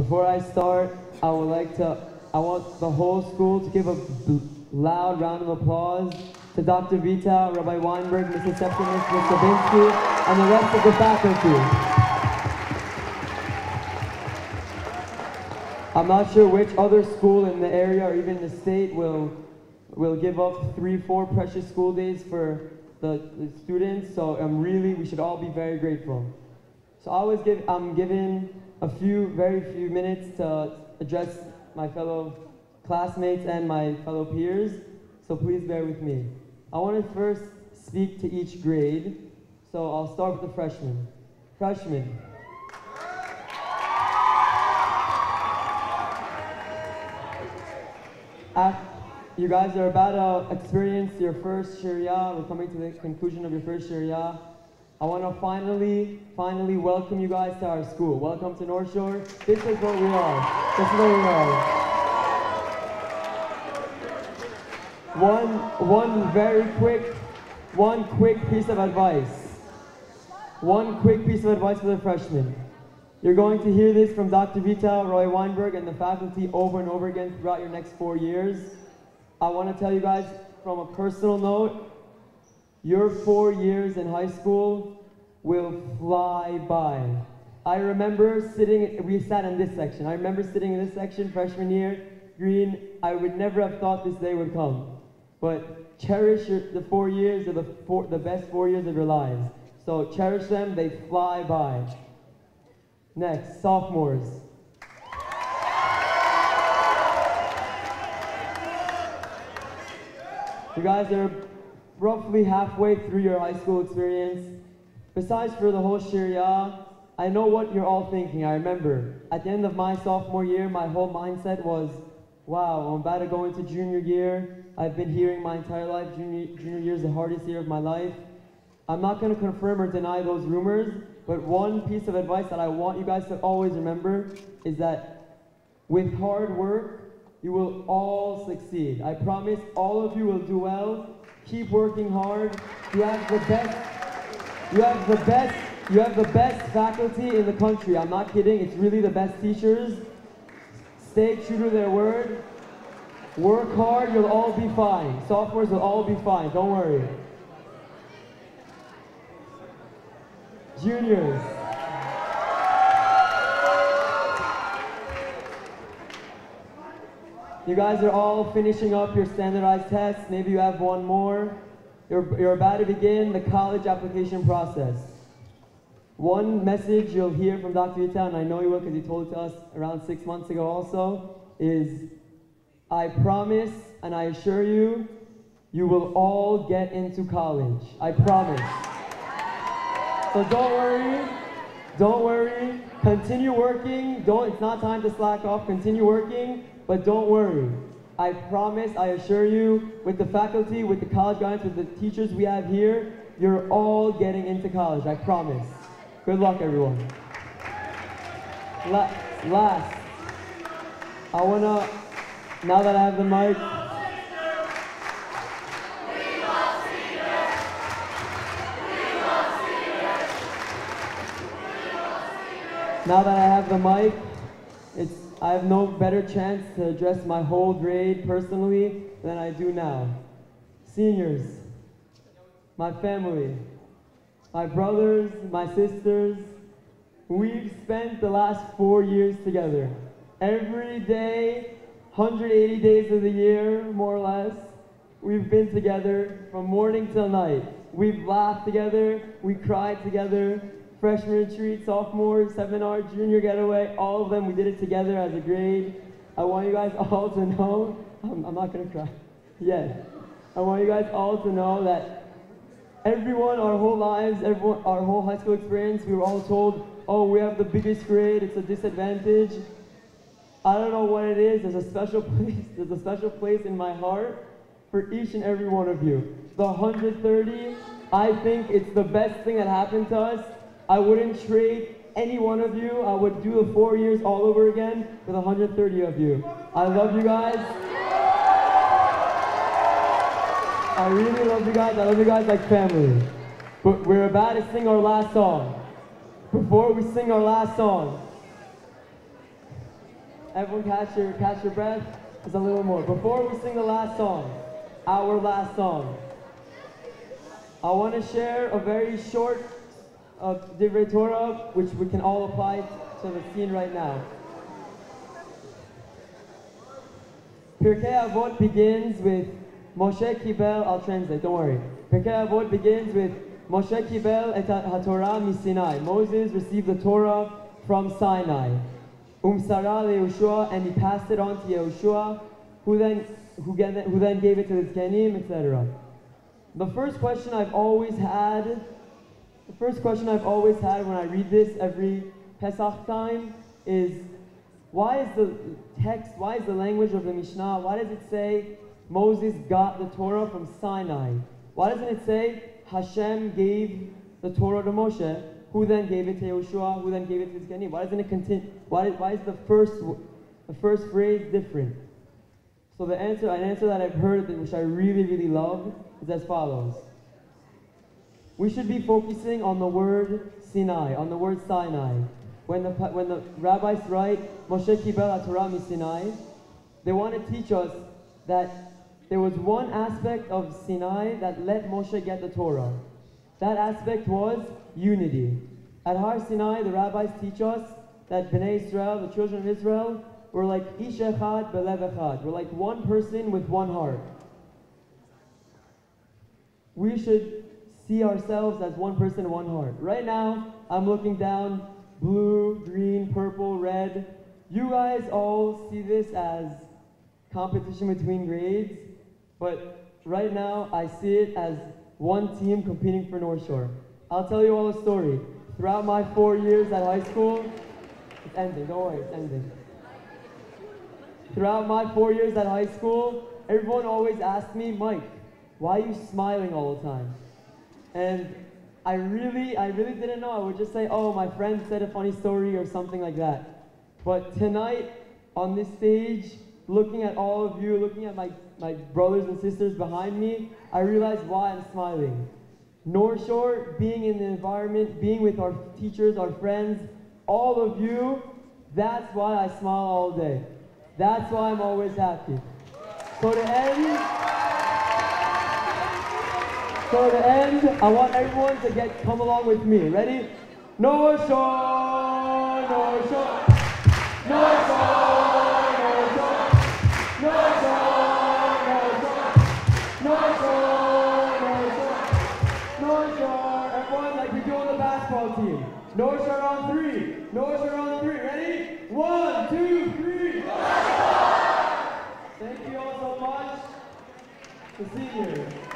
Before I start, I would like to, I want the whole school to give a loud round of applause to Dr. Vita, Rabbi Weinberg, Mrs. Septimus, Mr. Binsky, and the rest of the faculty. I'm not sure which other school in the area or even the state will will give up three, four precious school days for the, the students. So I'm really, we should all be very grateful. So I was give, I'm given a few, very few minutes to address my fellow classmates and my fellow peers. So please bear with me. I want to first speak to each grade. So I'll start with the freshmen. Freshmen. You guys are about to experience your first Shiriyah. We're coming to the conclusion of your first Shiriyah. I want to finally, finally welcome you guys to our school. Welcome to North Shore. This is what we are. This is what we are. One, one very quick, one quick piece of advice. One quick piece of advice for the freshmen. You're going to hear this from Dr. Vital, Rabbi Weinberg, and the faculty over and over again throughout your next four years. I want to tell you guys from a personal note, your four years in high school will fly by. I remember sitting, we sat in this section. I remember sitting in this section freshman year, green. I would never have thought this day would come. But cherish your, the four years are the, four, the best four years of your lives. So cherish them, they fly by. Next, sophomores. You guys are roughly halfway through your high school experience. Besides for the whole Shiriyah, I know what you're all thinking. I remember at the end of my sophomore year, my whole mindset was, wow, I'm about to go into junior year. I've been hearing my entire life, junior, junior year is the hardest year of my life. I'm not going to confirm or deny those rumors, but one piece of advice that I want you guys to always remember is that with hard work, you will all succeed. I promise all of you will do well. Keep working hard. You have the best, you have the best, you have the best faculty in the country. I'm not kidding. It's really the best teachers. Stay true to their word. Work hard, you'll all be fine. Sophomores will all be fine. Don't worry. Juniors. You guys are all finishing up your standardized tests. Maybe you have one more. You're, you're about to begin the college application process. One message you'll hear from Dr. Vita, and I know you will because he told it to us around six months ago also, is I promise and I assure you, you will all get into college. I promise. So don't worry. Don't worry. Continue working. Don't, it's not time to slack off. Continue working. But don't worry. I promise, I assure you, with the faculty, with the college guidance, with the teachers we have here, you're all getting into college. I promise. Good luck, everyone. La- last, I wanna, now that I have the mic, now that I have the mic, I have no better chance to address my whole grade personally than I do now. Seniors, my family, my brothers, my sisters, we've spent the last four years together. Every day, 180 days of the year, more or less, we've been together from morning till night. We've laughed together, we cried together, freshman retreat, sophomore, seminar, junior getaway, all of them, we did it together as a grade. I want you guys all to know, I'm, I'm not gonna cry yet. I want you guys all to know that everyone, our whole lives, everyone, our whole high school experience, we were all told, oh, we have the biggest grade, it's a disadvantage. I don't know what it is, there's a special place, there's a special place in my heart for each and every one of you. The 130, I think it's the best thing that happened to us. I wouldn't trade any one of you. I would do the four years all over again with 130 of you. I love you guys. I really love you guys. I love you guys like family. But we're about to sing our last song. Before we sing our last song, Everyone catch your, catch your breath. There's a little more. Before we sing the last song, our last song, I want to share a very short uh, Divrei Torah, which we can all apply to the scene right now. Pirkei Avot begins with Moshe Kibel, I'll translate, don't worry. Pirkei Avot begins with Moshe Kibel et HaTorah miSinai. Moses received the Torah from Sinai. Umsara Yehoshua, and he passed it on to Yehoshua, who then, who, who then gave it to the Zkenim, etc. The first question I've always had, the first question I've always had when I read this every Pesach time is, why is the text, why is the language of the Mishnah, why does it say Moses got the Torah from Sinai? Why doesn't it say Hashem gave the Torah to Moshe, who then gave it to Yehoshua, who then gave it to Zkenim? Why doesn't it continue? Why, why is the first, the first phrase different? So the answer, an answer that I've heard, which I really, really love, is as follows. We should be focusing on the word Sinai, on the word Sinai. When the, when the rabbis write, Moshe Kibel Torah Sinai, they want to teach us that there was one aspect of Sinai that let Moshe get the Torah. That aspect was unity. At Har Sinai, the rabbis teach us that Bnei Israel, the children of Israel, were like Ish Echad Belev Echad. We're like one person with one heart. We should see ourselves as one person, one heart. Right now, I'm looking down blue, green, purple, red. You guys all see this as competition between grades, but right now I see it as one team competing for North Shore. I'll tell you all a story. Throughout my four years at high school, it's ending, don't worry, it's ending. Throughout my four years at high school, everyone always asked me, Mike, why are you smiling all the time? And I really, I really didn't know. I would just say, oh, my friend said a funny story or something like that. But tonight, on this stage, looking at all of you, looking at my, my brothers and sisters behind me, I realized why I'm smiling. North Shore, being in the environment, being with our teachers, our friends, all of you, that's why I smile all day. That's why I'm always happy. So to end, so to end, I want everyone to get come along with me. Ready? No shore, no shore, no shore. Team. North Shore on three. North Shore on three. Ready? One, two, three. Thank you all so much. To see you.